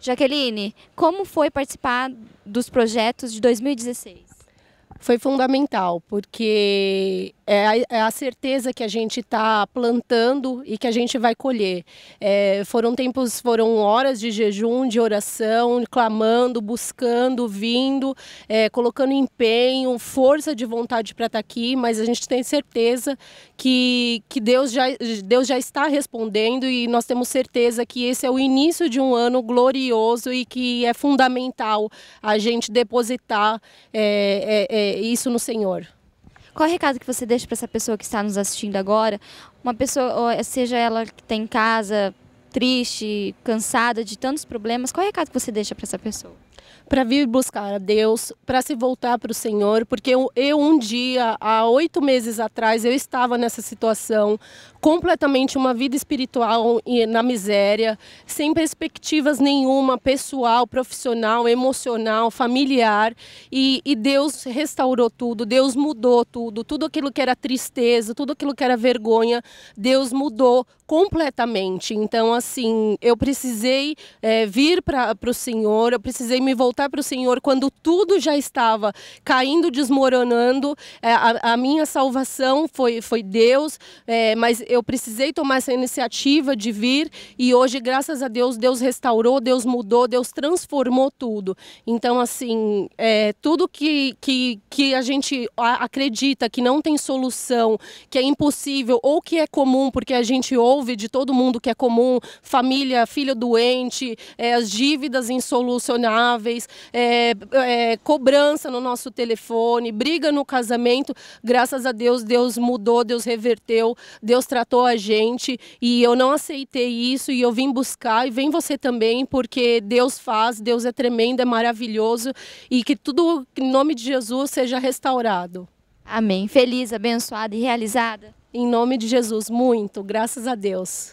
Jaqueline, como foi participar dos projetos de 2016? Foi fundamental, porque é a, é a certeza que a gente está plantando e que a gente vai colher. É, foram tempos, foram horas de jejum, de oração, clamando, buscando, vindo, é, colocando empenho, força de vontade para estar tá aqui, mas a gente tem certeza que, que Deus, já, Deus já está respondendo e nós temos certeza que esse é o início de um ano glorioso e que é fundamental a gente depositar é, isso no Senhor. Qual é o recado que você deixa para essa pessoa que está nos assistindo agora? Uma pessoa, seja ela que está em casa, triste, cansada de tantos problemas, qual é o recado que você deixa para essa pessoa? Para vir buscar a Deus, para se voltar para o Senhor, porque eu, eu, um dia, há oito meses atrás, eu estava nessa situação, completamente uma vida espiritual na miséria, sem perspectivas nenhuma, pessoal, profissional, emocional, familiar, e, e Deus restaurou tudo, Deus mudou tudo, tudo aquilo que era tristeza, tudo aquilo que era vergonha, Deus mudou completamente. Então, assim, eu precisei é, vir para o Senhor, eu precisei me voltar para o Senhor quando tudo já estava caindo, desmoronando. É, a, a, minha salvação foi, foi Deus, é, mas eu precisei tomar essa iniciativa de vir e hoje, graças a Deus, Deus restaurou, Deus mudou, Deus transformou tudo. Então, assim, é, tudo que, que, que a gente acredita que não tem solução, que é impossível ou que é comum porque a gente ouve ouve de todo mundo que é comum, família, filho doente, é, as dívidas insolucionáveis, é, é, cobrança no nosso telefone, briga no casamento. Graças a Deus, Deus mudou, Deus reverteu, Deus tratou a gente e eu não aceitei isso e eu vim buscar e vem você também, porque Deus faz, Deus é tremendo, é maravilhoso e que tudo em nome de Jesus seja restaurado. Amém. Feliz, abençoada e realizada. Em nome de Jesus, muito, graças a Deus.